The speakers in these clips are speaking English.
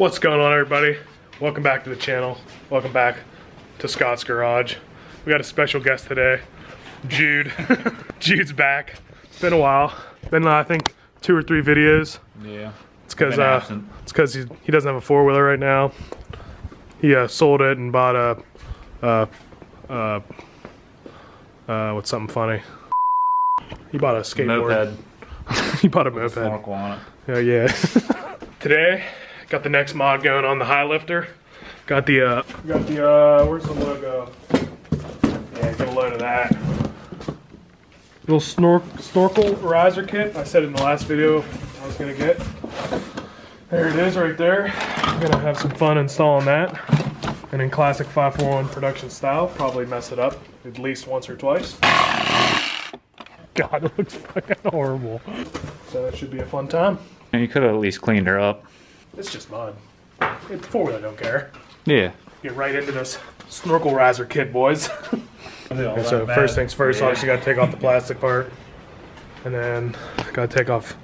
What's going on everybody? Welcome back to the channel. Welcome back to Scott's Garage. We got a special guest today, Jude. Jude's back. It's been a while. Been uh, I think two or three videos. Yeah. It's because uh, absent. it's because he, he doesn't have a four wheeler right now. He uh, sold it and bought a uh, uh, uh, what's something funny? He bought a skateboard. Moped. he bought a moped. Snorkel on it. Oh yeah. Today, got the next mod going on the high lifter. Got the uh, got the uh, where's the logo? Yeah, get a load of that. Little snork snorkel riser kit. I said in the last video I was gonna get. There it is, right there. I'm gonna have some fun installing that. And in classic 541 production style, probably mess it up at least once or twice. God, it looks fucking horrible. So that should be a fun time. And you could have at least cleaned her up. It's just mud. It's four wheeler, don't care. Yeah. Get right into this snorkel riser kit, boys. Okay, so first things first, obviously got to take off the plastic part, and then got to take off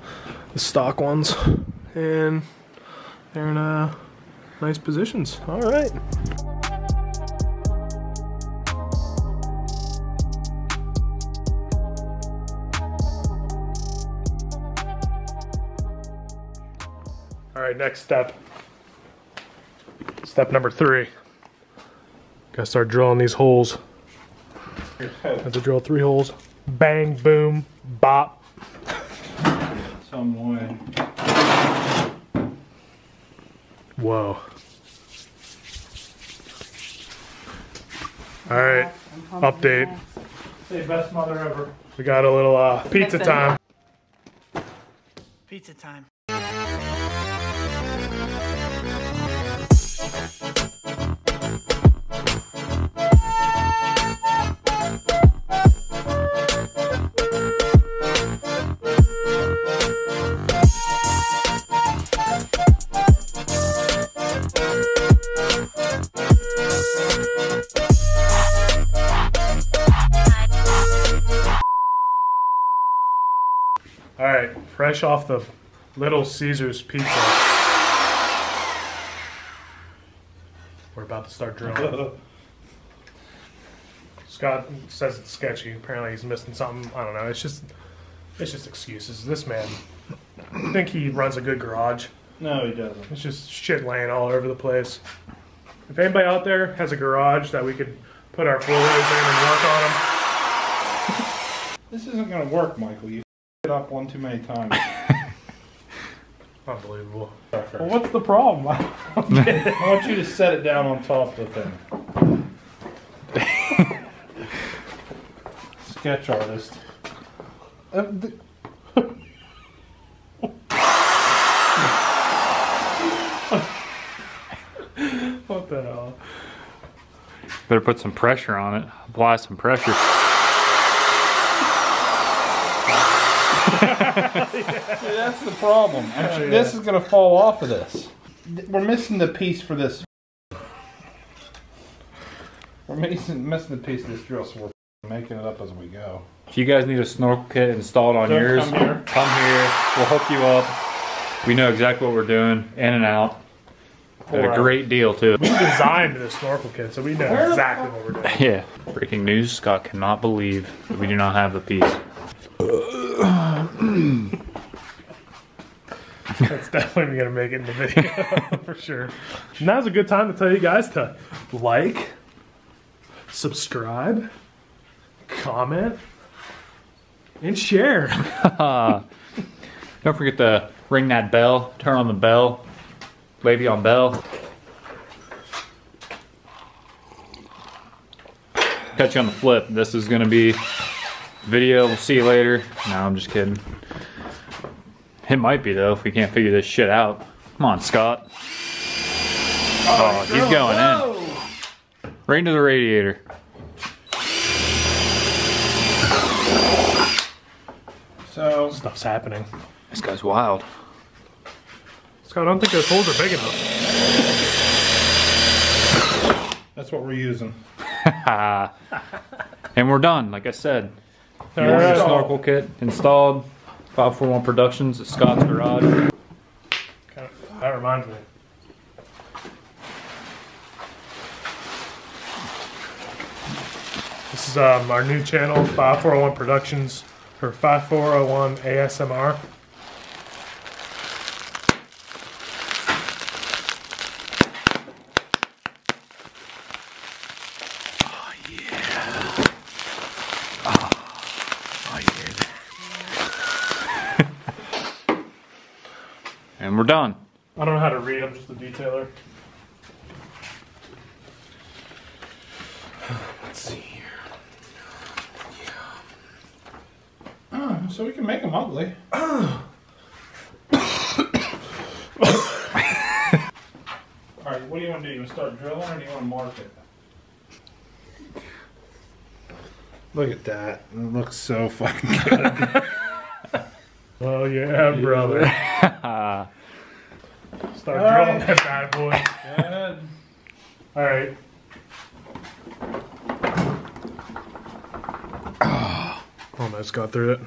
the stock ones, and they're in uh, nice positions. All right. All right, next step. Step number three. Gotta start drilling these holes. Have to drill three holes. Bang, boom, bop. Some way. Whoa. All right, update. Say best mother ever. We got a little uh, pizza time. Pizza time. All right, fresh off the Little Caesars pizza. We're about to start drilling. Scott says it's sketchy. Apparently, he's missing something. I don't know. It's just, it's just excuses. This man, I think he runs a good garage. No, he doesn't. It's just shit laying all over the place. If anybody out there has a garage that we could put our four wheelers in and work on them, This isn't gonna work, Michael. You it up one too many times. unbelievable. well, what's the problem? I want you to set it down on top of the thing. Sketch artist. Uh, What the hell? Better put some pressure on it. Apply some pressure. See, that's the problem. Oh, Actually, This is gonna fall off of this. We're missing the piece for this. We're missing missing the piece of this drill, so we're making it up as we go. If you guys need a snorkel kit installed on Don't yours, come here. come here. We'll hook you up. We know exactly what we're doing, in and out. At a uh, great deal too. We designed the snorkel kit, so we know exactly what we're doing. Yeah. Breaking news: Scott cannot believe that we do not have the piece. Definitely gonna make it in the video for sure. Now's a good time to tell you guys to like, subscribe, comment, and share. Don't forget to ring that bell. Turn on the bell. Lady on bell. Catch you on the flip. This is gonna be video. We'll see you later. No, I'm just kidding. It might be though if we can't figure this shit out. Come on, Scott. Oh, oh he's going in. Right into the radiator. So Stuff's happening. This guy's wild. Scott, I don't think those holes are big enough. that's what we're using. and we're done, like I said. You All want your right. snorkel kit installed? 541 Productions at Scott's Garage. Kind of, that reminds me. This is um, our new channel, 541 Productions, or 5401 ASMR. Done. I don't know how to read, I'm just a detailer. Let's see here. Oh, so we can make them ugly. All right, what do you want to do? You want to start drilling or do you want to mark it? Look at that. It looks so fucking good. Well, yeah, brother. Start All drilling right. that bad boy. good. All right. Almost got through it.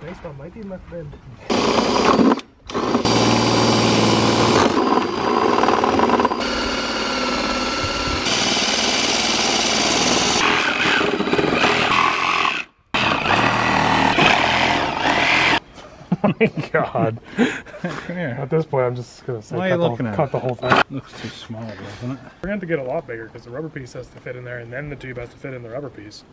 Thanks, one might be my friend. Oh my god. Come here. At this point, I'm just gonna say Why are cut, you the, looking at cut it? the whole thing. Looks too small, doesn't it? We're gonna have to get a lot bigger because the rubber piece has to fit in there, and then the tube has to fit in the rubber piece.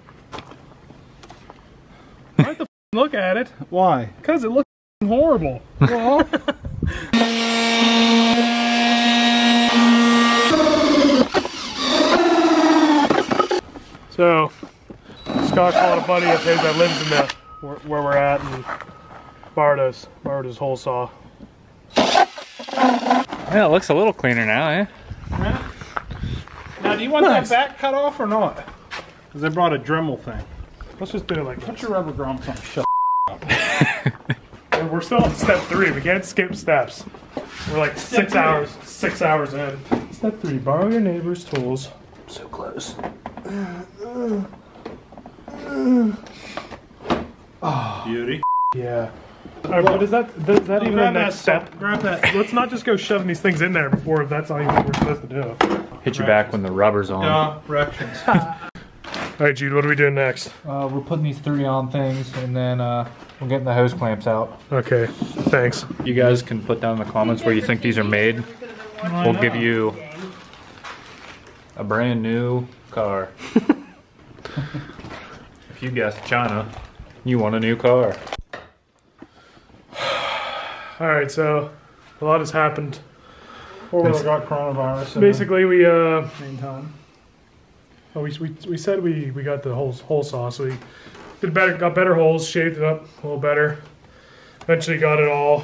I have to look at it Why? because it looks horrible. Well, So, Scott called a buddy of his that lives in the where, where we're at and borrowed us borrowed his hole saw. Yeah, it looks a little cleaner now, eh? now do you want Nice. that back cut off or not? Because they brought a Dremel thing. Let's just do it like Put this. your rubber grommet on. Shut We're- We're still on step three. We can't skip steps. We're like six three. hours six hours in. Step three: borrow your neighbor's tools. So close. Beauty. Yeah. All right, but is that is that even the grab next that step? Grab that. Let's not just go shoving these things in there before if that's all you think we're supposed to do. Hit you back when the rubber's on. Directions. All right, Jude, what are we doing next? Uh, we're putting these three on things, and then uh, we're getting the hose clamps out. Okay, thanks. You guys can put down in the comments where you think these are made. We'll give you a brand new car. if you guessed China, you want a new car. All right, so a lot has happened. Or we got coronavirus. Basically, we uh, the meantime. oh, we, we, we said we, we got the whole hole saw, so we did better, got better holes, shaped it up a little better. Eventually, got it all.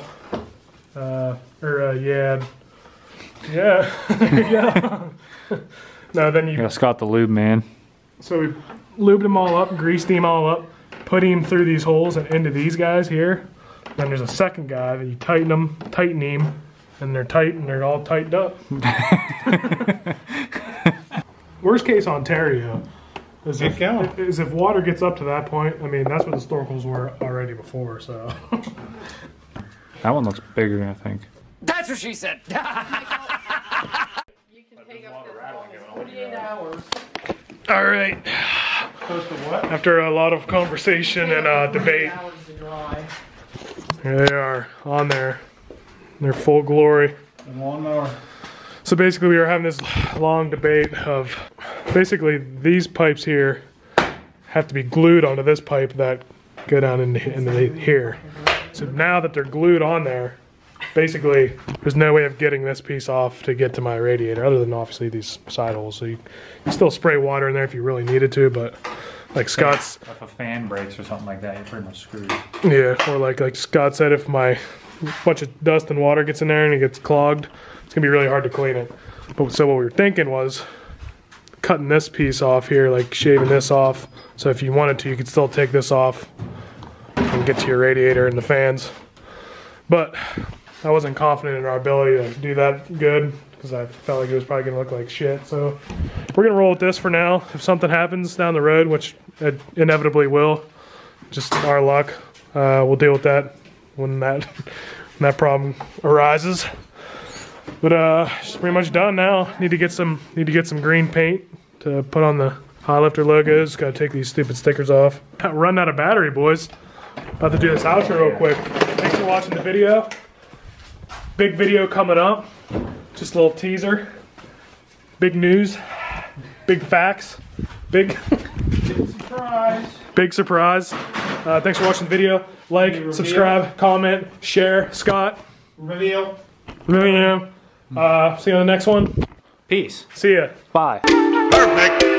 Uh, or uh, yeah, yeah, yeah. no, then you Yeah, Scott the lube man. So we lubed them all up, greased him all up, put him through these holes and into these guys here. Then there's a second guy that you tighten them, tighten him, and they're tight and they're all tightened up. Worst case Ontario is if, going. is if water gets up to that point. I mean, that's what the snorkels were already before. So That one looks bigger, I think. That's what she said. You can take up this whole 48 hours. all right. Supposed to what? After a lot of conversation and uh, debate, Hours to dry. here they are on there. Their full glory. Lawnmower. So basically, we were having this long debate of basically these pipes here have to be glued onto this pipe that go down in, in the, here. So now that they're glued on there, basically there's no way of getting this piece off to get to my radiator other than obviously these side holes. So you, you still spray water in there if you really needed to, but like Scott's If a fan breaks or something like that, you're pretty much screwed. yeah, or like like Scott said, if my bunch of dust and water gets in there and it gets clogged, it's gonna be really hard to clean it. But so what we were thinking was cutting this piece off here, like shaving this off. So if you wanted to, you could still take this off and get to your radiator and the fans. But I wasn't confident in our ability to do that good because I felt like it was probably gonna look like shit. So we're gonna roll with this for now. If something happens down the road, which it inevitably will, just our luck. Uh, we'll deal with that when that when that problem arises. But uh, it's pretty much done now. Need to get some need to get some green paint to put on the high lifter logos. Got to take these stupid stickers off. Run out of battery, boys. About to do this outro real quick. Thanks for watching the video. Big video coming up. Just a little teaser. Big news. Big facts. Big Surprise. big surprise. Uh, thanks for watching the video. Like, reveal? subscribe, comment, share. Scott, Reveal. William. Uh, see you on the next one. Peace. See ya. Bye. Perfect.